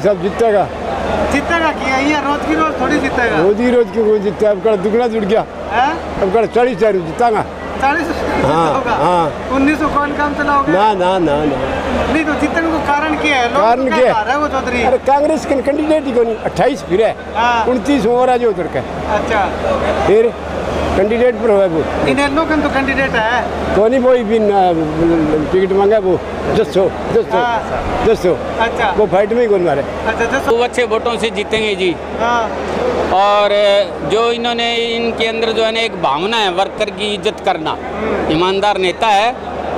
सब जीतेगा। जीतेगा क्या ये रोज की रोज थोड़ी जीतेगा? रोज ही रोज की जीतता अब कल दुगना जुड़ गया। अब कल चालीस हज़ार जीतागा। उन्नीस सौ कौन काम चलाओगे? ना ना ना ना। नहीं तो जीतने को कारण क्या है? लोग कारण क्या रहे हो? चौधरी? अरे कांग्रेस के कैंडिडेट ही कौन? अट्ठाईस फिर है। हाँ। उनतीस है जो उधर का अच्छा। फिर कैंडिडेट पर हुआ वो। इन लोगन तो कैंडिडेट है। कौन ही वो भी न- टिकट मांगा वो। जसो जसो हाँ। अच्छा। वो फाइट में ही कौन मारे। अच्छा जैसे खूब अच्छे वोटों से जीतेंगे जी। हाँ। और जो इन्होंने इनके अंदर जो है ना एक भावना है वर्कर की इज़्ज़त करना। ईमानदार नेता है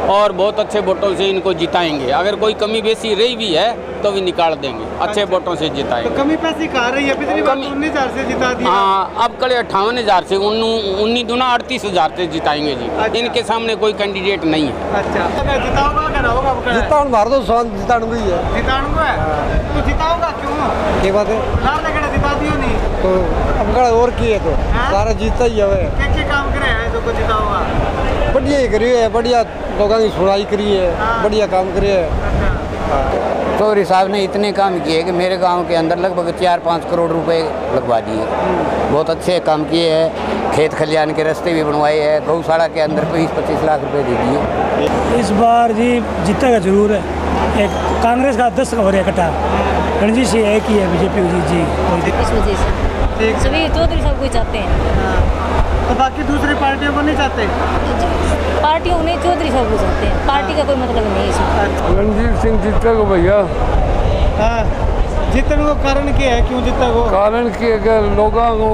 और बहुत अच्छे वोटों से इनको जिताएँगे। अगर कोई कमी बेसी रही भी है तो भी निकाल देंगे। अच्छे वोटों से तो कमी पैसे कहा रही है पिछली बार उन्नीस हज़ार से जिता दिया। हाँ अब कल अट्ठावन हज़ार से उन्नीस दुना अड़तीस हज़ार से जिताएँगे जी। अच्छा। इनके सामने कोई कैंडिडेट नहीं है। अच्छा। अगर जिताओगा क्या होगा मार दो स्वान जितान गई है। जिताऊँगा? है। तो जिताओगा क्यों? ये बात है? जिता दियो नहीं। तो अब और की है तो। हाँ? सारा जीता ही है काम करे हैं जो को जिताओगा बढ़िया ही करी बढ़िया लोगों की सुनाई करी है हाँ। बढ़िया काम करी है। अच्छा। चौधरी साहब ने इतने काम किए कि मेरे गाँव के अंदर लगभग चार पाँच करोड़ रुपए लगवा दिए। बहुत अच्छे काम किए हैं। खेत खलियान के रास्ते भी बनवाए हैं। गौशाला के अंदर बीस पच्चीस लाख रुपए दे दिए। इस बार जी जीतेगा ज़रूर है। एक कांग्रेस का दस हो रहा है इकट्ठा रणजीत सिंह एक ही है बीजेपी जी है सभी चौधरी साहब को चाहते हैं? हाँ। तो बाकी दूसरी पार्टियों को नहीं चाहते? पार्टियों नहीं चौधरी साहब को चाहते हैं। पार्टी का कोई मतलब नहीं है इसमें। रणजीत सिंह जीतेगा भैया। हाँ जीतने को कारण क्या है? क्यों जीता को कारण की अगर लोगों को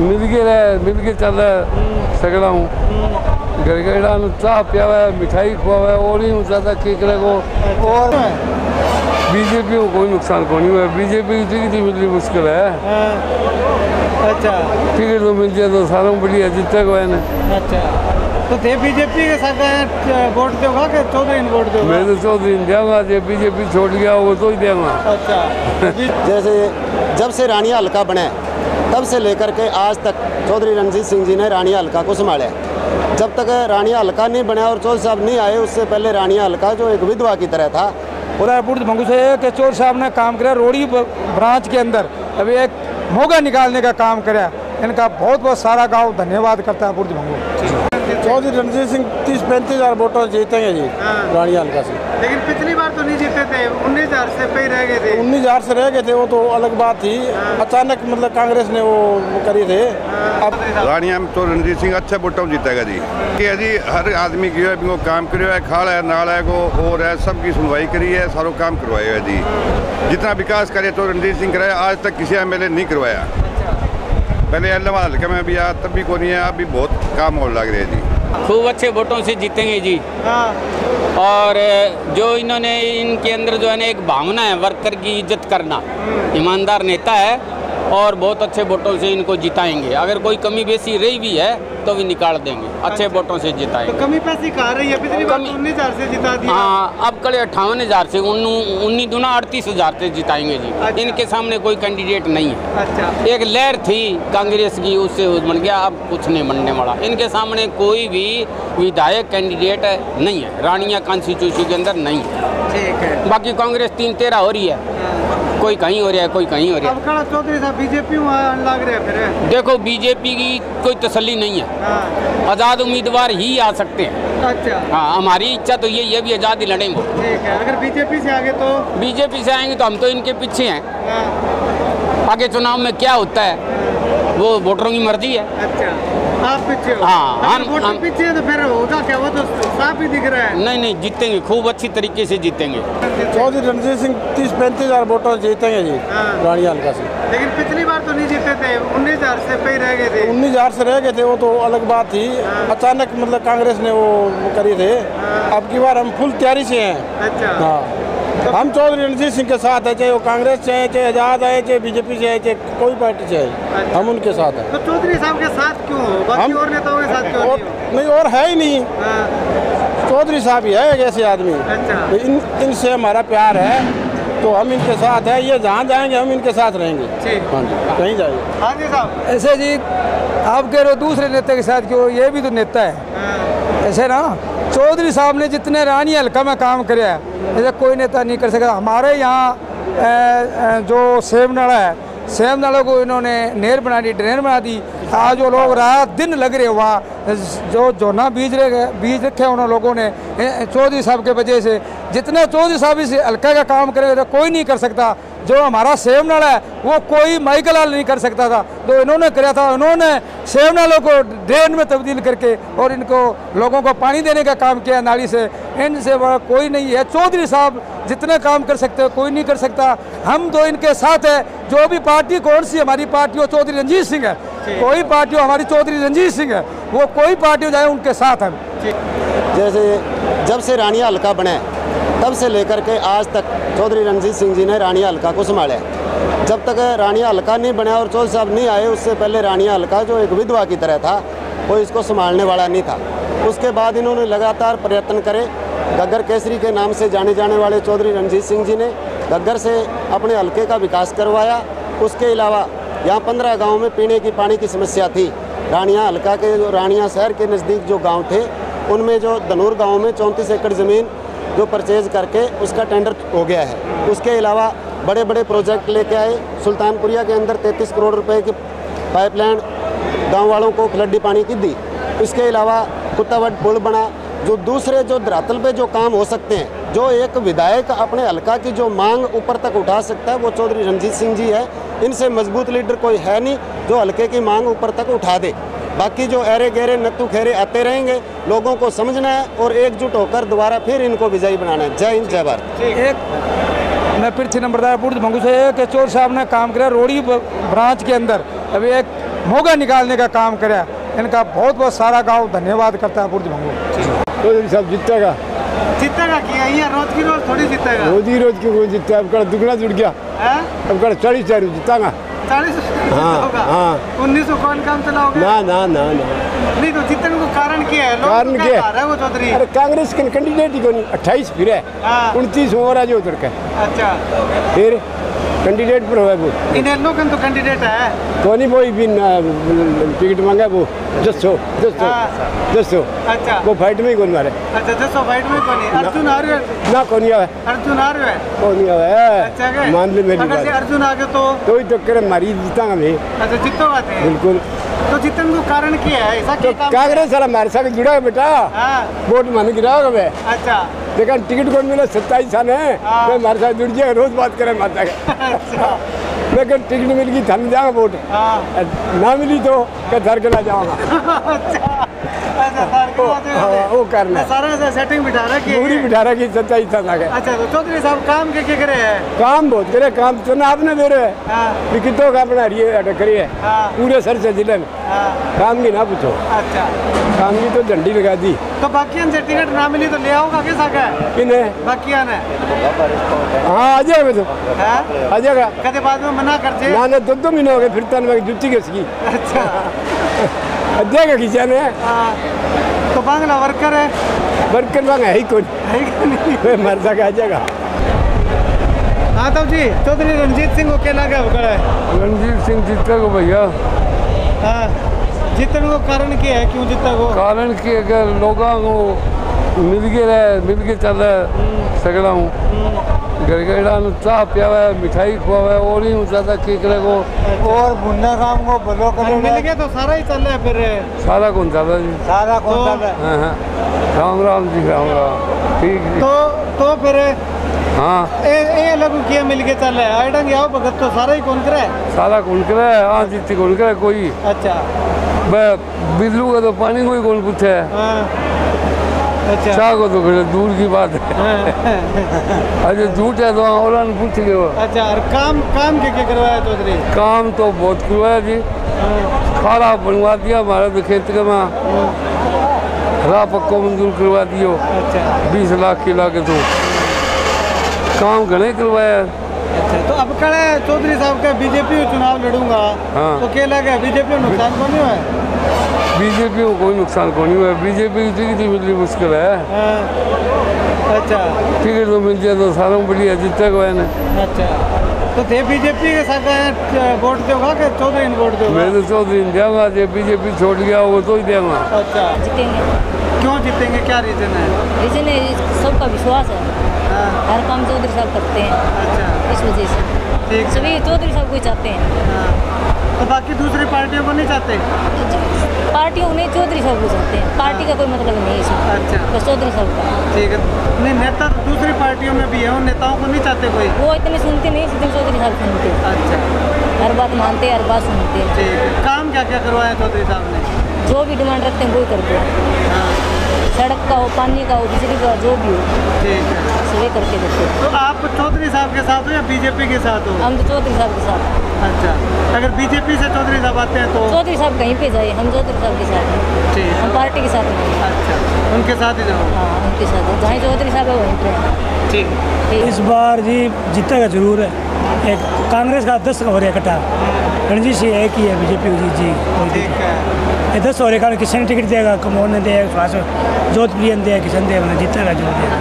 मिल के रहे मिल के चल रहा सगड़ा हूँ। गड़गड़ा में चाह पियावा है मिठाई खुआवा है और ही ज़्यादा केकरे को और बीजेपी को कोई नुकसान को नहीं हुआ बीजेपी की टिकट मिलनी मुश्किल है। हाँ। अच्छा। टिकट तो मिल जाए तो सारों बढ़िया जीतेगा है ना। अच्छा। तो थे बीजेपी के साथ वोट दोगा कि चौधरी ने वोट दोगा? मैं तो चौधरी ने देंगा जो बीजेपी छोड़ गया वो तो ही देंगा। अच्छा। जैसे जब से रानिया हल्का बने तब से लेकर के आज तक चौधरी रणजीत सिंह जी ने रानिया हल्का को संभाला जब तक रानिया हल्का नहीं बना और चौधरी साहब नहीं आए उससे पहले रानिया हल्का जो एक विधवा की तरह था उदयपुर भंगू से कि चोर साहब ने काम किया रोड़ी ब्रांच के अंदर। अभी एक मोगा निकालने का काम किया इनका बहुत बहुत सारा गाँव धन्यवाद करता है बुर्ज भंगू चौधरी रणजीत सिंह तीस पैंतीस हज़ार वोटों जीतेंगे जी हाँ। रानी हल्का से। लेकिन पिछली बार तो नहीं जीते थे उन्नीस हज़ार से पे रह गए थे। उन्नीस हज़ार से रह गए थे वो तो अलग बात थी। अचानक मतलब कांग्रेस ने वो करी थे। अब रानिया में तो रणजीत सिंह अच्छा वोटों जीतेगा जी। कि है जी हर आदमी की है काम करो है खाल है नाल है को और है सबकी सुनवाई करी है सारो काम करवाया है जी। जितना विकास करे तो रणजीत सिंह कराया आज तक किसी एम नहीं करवाया। पहले अल्लाह हल्के में भी आया तब भी को नहीं है अभी बहुत काम और लग रहे हैं जी। खूब अच्छे वोटों से जीतेंगे जी। हाँ। और जो इन्होंने इनके अंदर जो है ना एक भावना है वर्कर की इज़्ज़त करना। ईमानदार नेता है और बहुत अच्छे वोटों से इनको जिताएँगे। अगर कोई कमी बेसी रही भी है तो भी निकाल देंगे। अच्छे वोटों से जिताएँगे। तो कमी पैसे कहा रही है? पिछली बार उन्नीस हज़ार से जिता दिया। हाँ अब कल अट्ठावन हज़ार से उन्नीस दुना अड़तीस हज़ार से जिताएँगे जी। अच्छा। इनके सामने कोई कैंडिडेट नहीं है। अच्छा। एक लहर थी कांग्रेस की उससे बन गया अब कुछ नहीं बनने वाला। इनके सामने कोई भी विधायक कैंडिडेट नहीं है। रानिया कॉन्स्टिट्यूशन के अंदर नहीं है। ठीक है। बाकी कांग्रेस तीन तेरह हो रही है। कोई कहीं हो रहा है कोई कहीं हो रहा अब कड़ा चौधरी साहब बीजेपी लग रहे हैं फिर। है देखो बीजेपी की कोई तसली नहीं है। हाँ। आज़ाद उम्मीदवार ही आ सकते हैं। अच्छा। हाँ हमारी इच्छा तो ये ये भी आज़ादी ही लड़ेंगे। ठीक है अगर बीजेपी से आगे तो? बीजेपी से आएँगे तो हम तो इनके पीछे हैं। हाँ, आगे चुनाव में क्या होता है? वो वोटरों की मर्ज़ी है। अच्छा। आप पीछे हो। हाँ, हम- हम- पीछे तो फिर होगा क्या वो तो साफ़ ही दिख रहा है। नहीं नहीं जीतेंगे खूब अच्छी तरीके से जीतेंगे। चौधरी रणजीत सिंह तीस पैंतीस हज़ार वोटों जीतेंगे जी हाँ। रानी हल्का से। लेकिन पिछली बार तो नहीं जीते थे उन्नीस हज़ार से पे रह गए थे। उन्नीस हज़ार से रह गए थे वो तो अलग बात थी। अचानक मतलब कांग्रेस ने वो करी थे। अब की बार हम फुल तैयारी से हैं। अच्छा। हाँ। हम चौधरी रणजीत सिंह के साथ है चाहे वो कांग्रेस से है चाहे आज़ाद है चाहे बीजेपी से है चाहे कोई पार्टी से है हम उनके साथ हैं। तो चौधरी साहब के साथ क्यों हो? हम- और नेताओं के साथ क्यों और नहीं नहीं और है ही नहीं। हाँ, चौधरी साहब ही है एक ऐसे आदमी। अच्छा। तो इन इनसे हमारा प्यार है तो हम इनके साथ है ये जहाँ जाएँगे हम इनके साथ रहेंगे। हाँ जी कहीं जाइए। हाँ जी साहब। ऐसे जी आप कह रहे हो दूसरे नेता के साथ क्यों ये भी तो नेता हाँ, ऐसे ना, चौधरी साहब ने जितने रानी हल्का में काम कराया ऐसे कोई नेता नहीं कर सका हमारे यहाँ जो सेब नाला है सेब नाले को इन्होंने नहर बना दी, ड्रेन बना दी। आज वो लोग रात दिन लग रहे वहाँ। जो जोना बीज रहे बीज रखे उन लोगों ने चौधरी साहब के वजह से। जितने चौधरी साहब इस हल्का का काम करेंगे तो कोई नहीं कर सकता। जो हमारा सेब नाला है वो कोई माइकल लाल नहीं कर सकता था। तो इन्होंने कराया था उन्होंने सेब नालों को ड्रेन में तब्दील करके और इनको लोगों को पानी देने का काम किया नाली से। इनसे बड़ा कोई नहीं है। चौधरी साहब जितने काम कर सकते हैं कोई नहीं कर सकता। हम तो इनके साथ है। जो भी पार्टी कौन सी हमारी पार्टी हो? चौधरी रंजीत सिंह है। कोई पार्टी हो हमारी चौधरी रंजीत सिंह है। वो कोई पार्टी हो जाए उनके साथ हम। जैसे जब से रानिया हल्का बने तब से लेकर के आज तक चौधरी रणजीत सिंह जी ने रानिया हल्का को संभाला जब तक रानिया हल्का नहीं बना और चौधरी साहब नहीं आए, उससे पहले रानिया हल्का जो एक विधवा की तरह था कोई इसको संभालने वाला नहीं था। उसके बाद इन्होंने लगातार प्रयत्न करे, गग्गर केसरी के नाम से जाने जाने वाले चौधरी रणजीत सिंह जी ने गग्गर से अपने हल्के का विकास करवाया। उसके अलावा यहाँ पंद्रह गाँव में पीने की पानी की समस्या थी। रानिया हल्का के जो, रानिया शहर के नज़दीक जो गाँव थे, उनमें जो धनूर गाँव में चौंतीस एकड़ ज़मीन जो परचेज करके उसका टेंडर हो गया है। उसके अलावा बड़े बड़े प्रोजेक्ट लेके आए। सुल्तानपुरिया के अंदर 33 करोड़ रुपए की पाइपलाइन गाँव वालों को फ्लड्डी पानी की दी। इसके अलावा कुत्तावट पुल बना। जो दूसरे जो धरातल पे जो काम हो सकते हैं, जो एक विधायक अपने हल्का की जो मांग ऊपर तक उठा सकता है, वो चौधरी रंजीत सिंह जी है। इनसे मज़बूत लीडर कोई है नहीं जो हल्के की मांग ऊपर तक उठा दे। बाकी जो एरे गहरे नत्तू खेरे आते रहेंगे लोगों को समझना है और एकजुट होकर दोबारा फिर इनको विजयी बनाना है। जय हिंद जय भारत। एक मैं पृथ्वी नंबरदार पूर्व मंगू से कि चोर साहब ने काम किया रोड़ी ब्रांच के अंदर। अभी एक मोगा निकालने का काम कराया इनका बहुत बहुत सारा गाँव धन्यवाद करता है पूर्व मंगू। चौधरी साहब जीतेगा। जीतेगा क्या ये रोज की रोज थोड़ी जीतेगा। रोज ही रोज क्यों जीतता अब कड़ा दुगना जुड़ गया। अब चालीस चार जीतागा। चालीस हाँ, हाँ। उन्नीस सौ कौन काम चलाओगे ना ना ना ना। नहीं तो जीतने को कारण क्या है कारण क्या है? है वो चौधरी? अरे कांग्रेस के कैंडिडेट ही कोनी? अट्ठाईस फिर है। हाँ। उनतीस हो रहा जो उधर का अच्छा। फिर कैंडिडेट पर हुआ वो। इन लोगन तो कैंडिडेट है। कोनी वो भी न- टिकट मांगा वो। दस सौ दस सौ हाँ। दस। सौ अच्छा। वो फाइट में ही कौन मारे? अच्छा जसो फाइट में कौन है? अर्जुन आ रहे है ना कौन आवे? अर्जुन आ रहे है कौन अच्छा आवे क्या मान ले मेरी अगर बात। अर्जुन आ गए तो? तो ही तो करे मारी जीतांगा मैं। अच्छा जीतोगा थे बिल्कुल। तो जीतने को कारण क्या है? ऐसा तो क्या कांग्रेस वाला हमारे साथ जुड़ा है बेटा। हाँ। वोट मान गिराओगे मैं। अच्छा। लेकिन टिकट कौन मिला सत्ताईस साल है। हाँ। मैं हमारे साथ जुड़ गया रोज बात करें माता का। अच्छा। लेकिन टिकट मिल गई थाने जाऊँगा वोट। हाँ। ना मिली तो कैसे घर के जाऊँगा। है हाँ, वो करना है। सारा सेटिंग बिठा रखी पूरी बिठा रखी अच्छा तो चौधरी साहब काम के क्या करे है? काम बहुत करे काम चुनाव ने दे रहे। हाँ। लिखितों का रही है अटक करी है। हाँ। पूरे सर से ज़िले में। हाँ। काम की ना पूछो। अच्छा। काम की तो झंडी लगा दी। तो बाकियन से टिकट ना मिली तो ले आओगा कैसा का किन्हें? बाकिया ने। हाँ आ जाएगा तो। आ जाएगा कदे बाद में मना कर जे ना ना दो दो महीने हो गए फिर तन में जुत्ती किसकी अच्छा। आ जाएगा किसी ने हाँ तो बांग्ला वर्कर है वर्कर मांगा है ही कौन है कि नहीं मैं मर सका जाएगा हाँ तब जी चौधरी रंजीत सिंह को क्या लगा है रणजीत सिंह जीतेगा भैया हाँ जीतने को कारण क्या है क्यों जीता को कारण कि अगर लोगों को मिल के रहे मिल के चल रहा सगड़ा हूँ गड़गड़ा में चाह पियावा है मिठाई खुआवा है और ही ज़्यादा केकरे को। और भुन्ना काम को भलो करे मिल गया तो सारा ही चल रहा है फिर। सारा कौन चल रहा जी सारा कौन चल रहा हाँ? हाँ राम राम जी राम राम। ठीक तो तो फिर हाँ। ए ए लगू किया मिल के चल रहा है। आइडंग आओ भगत तो सारा ही कौन करे सारा कौन करे हाँ? जीती कौन करे कोई। अच्छा। ब- बिल्लू का तो पानी कोई कौन पूछे? है हाँ। अच्छा। चाह को तो फिर दूर की बात है। हाँ, अरे झूठ है तो और पूछ गए अच्छा और काम काम के क्या करवाया चौधरी काम तो बहुत करवाया जी। खाड़ा बनवा दिया हमारे तो खेत के में। राह पक्को मंजूर करवा दियो। अच्छा। बीस लाख की लागत तो। काम घने करवाया? अच्छा तो अब कड़े चौधरी साहब का बीजेपी चुनाव लड़ूँगा हाँ। तो क्या लगे बीजेपी नुकसान को नहीं हुआ है? बीजेपी को कोई नुकसान को नहीं हुआ बीजेपी की टिकट मिलनी मुश्किल है। हाँ। अच्छा। टिकट तो मिल जाए तो सारों बढ़िया जीते को है अच्छा। तो थे बीजेपी के साथ वोट दोगा कि चौधरी वोट दोगा? मैं तो चौधरी देंगा जब बीजेपी छोड़ गया वो तो ही देंगा। अच्छा। जीतेंगे। क्यों रीजन है? रीजन है सबका विश्वास है। हाँ। हर काम चौधरी साहब करते हैं। अच्छा। इस वजह से। सभी चौधरी साहब को चाहते हैं। हाँ। तो बाकी दूसरी पार्टियों को नहीं चाहते? पार्टी उन्हें चौधरी साहब को चाहते हैं। पार्टी का कोई मतलब नहीं है इसमें। अच्छा। बस चौधरी साहब का। ठीक है। नहीं नेता तो दूसरी पार्टियों में भी है। उन नेताओं को नहीं चाहते कोई? वो इतने सुनते नहीं जितने चौधरी साहब सुनते अच्छा। हर बात मानते हैं हर बात सुनते हैं। ठीक है। काम क्या क्या करवाया चौधरी साहब ने? जो भी डिमांड रखते हैं वही करते हैं। हाँ। सड़क का हो पानी का हो बिजली का हो, जो भी हो। ठीक है। सभी करके देते हैं तो आप चौधरी साहब के साथ हो या बीजेपी के साथ हो? हम तो चौधरी साहब के साथ अच्छा। अगर बीजेपी से चौधरी साहब आते हैं तो? चौधरी साहब कहीं पे जाए हम चौधरी साहब के साथ हैं। ठीक हम पार्टी के साथ नहीं हैं। अच्छा। उनके साथ ही जाओ। हाँ उनके साथ हैं। जहाँ चौधरी साहब है वहीं पे हैं। ठीक। इस बार जी जीतेगा ज़रूर है। एक कांग्रेस का दस हो रहा है इकट्ठा रणजीत सिंह एक ही है बीजेपी की जी। ठीक है। ये दस हो रहे किसी ने टिकट देगा कमोर ने देगा श्वास जोधप्रिय ने देगा किशन देगा ना जीतेगा जो देगा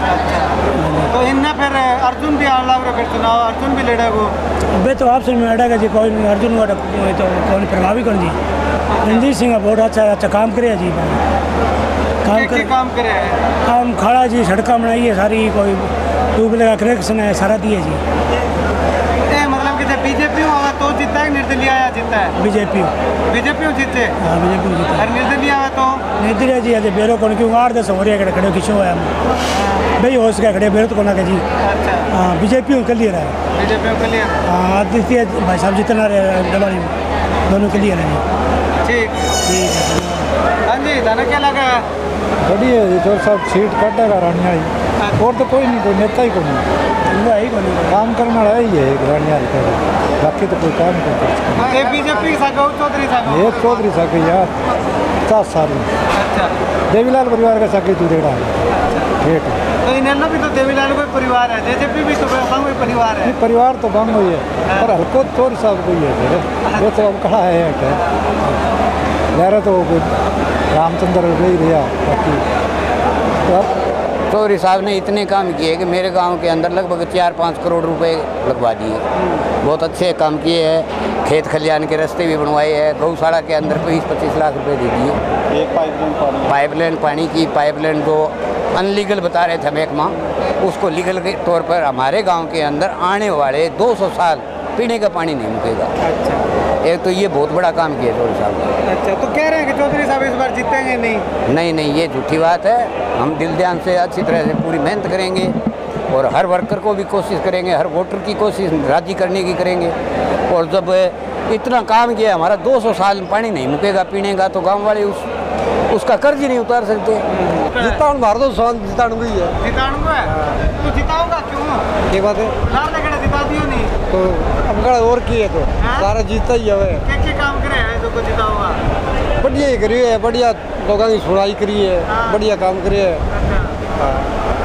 तो इनने फिर अर्जुन भी आने लग फिर चुनाव अर्जुन भी लड़े वो? अबे तो आपसे में अड़ेगा जी कोई अर्जुन का कोई तो कौन प्रभावी कौन जी? रणजीत सिंह बहुत अच्छा अच्छा काम करे जी। काम कर। काम करे काम खड़ा जी सड़का बनाई है सारी कोई ट्यूबवेल का कनेक्शन है सारा दिए जी। मतलब बीजेपी होगा तो जीता है निर्दलीय आया जीता है। बीजेपी। बीजेपी जीते। हाँ बीजेपी जीता। और निर्दलीय आया तो? नहीं दिले जी अजय बेरो कौन? क्यों आठ दस हो रही है खड़े किशो है। भाई हो सके खड़े बेरो तो कौन जी? अच्छा। हाँ बीजेपी को क्लियर है। बीजेपी के लिए? हाँ आदित्य भाई साहब जितना रहे डबाली दोनों क्लियर है ठीक। ठीक हाँ जी धन क्या लगा बढ़िया जी चोर साहब सीट काटेगा रानी वाली और तो कोई नहीं कोई नेता ही कोई नहीं। है ही काम करने वाला ही है का बाकी तो कोई काम नहीं ये बीजेपी का चौधरी साहब ये चौधरी साहब यार। पचास साल में। अच्छा। देवीलाल परिवार का साकी तू देड़ा ठीक है। तो इन्हें भी तो देवीलाल परिवार है जेजेपी भी तो कोई परिवार है। परिवार तो बंग हुई है पर हल्को चोर साहब को ही है वो तो अब खड़ा है लहरा तो रामचंद्र रही रहा बाकी। तो चौधरी साहब ने इतने काम किए कि मेरे गाँव के अंदर लगभग चार पाँच करोड़ रुपए लगवा दिए। बहुत अच्छे काम किए हैं। खेत खलियान के रास्ते भी बनवाए हैं। गौशाला के अंदर बीस पच्चीस लाख रुपए दे दिए। एक पाइपलाइन पानी। पाइपलाइन पानी की पाइपलाइन जो अनलीगल बता रहे थे महकमा। उसको लीगल के तौर पर हमारे गाँव के अंदर आने वाले 200 साल पीने का पानी नहीं मुकेगा अच्छा। एक तो ये बहुत बड़ा काम किया चौधरी साहब ने। अच्छा तो कह रहे हैं कि चौधरी साहब इस बार जीतेंगे नहीं? नहीं नहीं ये झूठी बात है। हम दिल ध्यान से अच्छी तरह से पूरी मेहनत करेंगे और हर वर्कर को भी कोशिश करेंगे हर वोटर की कोशिश राज़ी करने की करेंगे। और जब इतना काम किया हमारा 200 साल में पानी नहीं मुकेगा पीने का तो गाँव वाले उस उसका कर्ज ही नहीं उतार सकते। जितान मार दो स्वान जितान है जिताऊँगा? है। तो जिताऊँगा क्यों? ये बात है। जिता दियो नहीं। तो अब कड़ा और की है तो? हाँ? सारा जीता ही है काम करे हैं? जिताऊँगा बढ़िया ही करी है बढ़िया लोगों की सुनाई करी है हाँ। बढ़िया काम करी है। अच्छा।